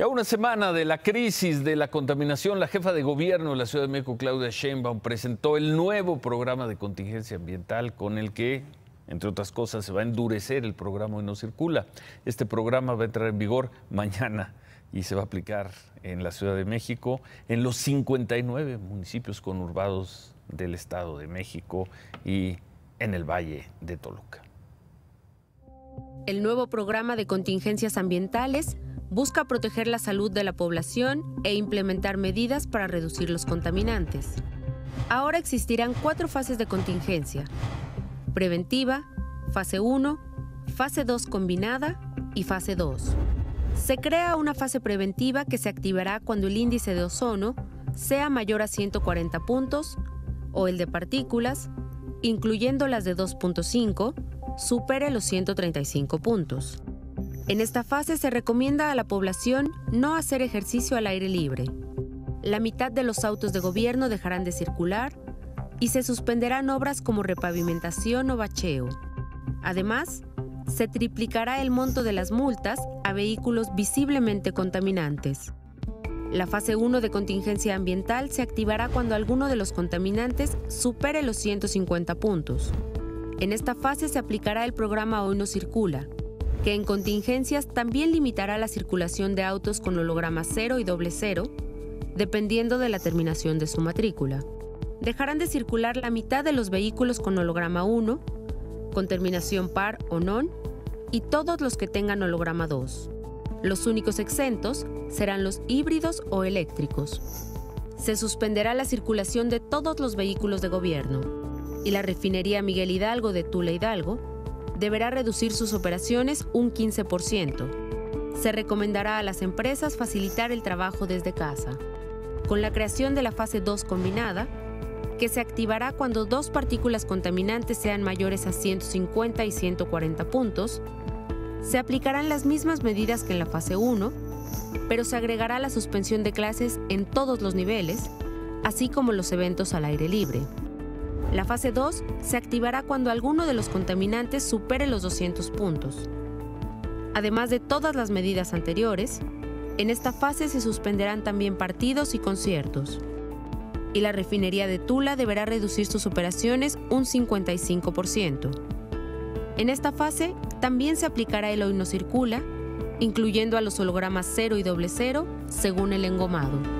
Ya una semana de la crisis de la contaminación, la jefa de gobierno de la Ciudad de México, Claudia Sheinbaum, presentó el nuevo programa de contingencia ambiental con el que, entre otras cosas, se va a endurecer el programa Hoy No Circula. Este programa va a entrar en vigor mañana y se va a aplicar en la Ciudad de México, en los 59 municipios conurbados del Estado de México y en el Valle de Toluca. El nuevo programa de contingencias ambientales busca proteger la salud de la población e implementar medidas para reducir los contaminantes. Ahora existirán cuatro fases de contingencia. Preventiva, fase 1, fase 2 combinada y fase 2. Se crea una fase preventiva que se activará cuando el índice de ozono sea mayor a 140 puntos o el de partículas, incluyendo las de 2.5, supere los 135 puntos. En esta fase se recomienda a la población no hacer ejercicio al aire libre. La mitad de los autos de gobierno dejarán de circular y se suspenderán obras como repavimentación o bacheo. Además, se triplicará el monto de las multas a vehículos visiblemente contaminantes. La fase 1 de contingencia ambiental se activará cuando alguno de los contaminantes supere los 150 puntos. En esta fase se aplicará el programa Hoy no circula, que en contingencias también limitará la circulación de autos con holograma 0 y doble 0, dependiendo de la terminación de su matrícula. Dejarán de circular la mitad de los vehículos con holograma 1, con terminación par o non, y todos los que tengan holograma 2. Los únicos exentos serán los híbridos o eléctricos. Se suspenderá la circulación de todos los vehículos de gobierno y la refinería Miguel Hidalgo de Tula Hidalgo deberá reducir sus operaciones un 15%. Se recomendará a las empresas facilitar el trabajo desde casa. Con la creación de la fase 2 combinada, que se activará cuando dos partículas contaminantes sean mayores a 150 y 140 puntos, se aplicarán las mismas medidas que en la fase 1, pero se agregará la suspensión de clases en todos los niveles, así como los eventos al aire libre. La fase 2 se activará cuando alguno de los contaminantes supere los 200 puntos. Además de todas las medidas anteriores, en esta fase se suspenderán también partidos y conciertos. Y la refinería de Tula deberá reducir sus operaciones un 55%. En esta fase también se aplicará el hoy no circula, incluyendo a los hologramas 0 y doble 0 según el engomado.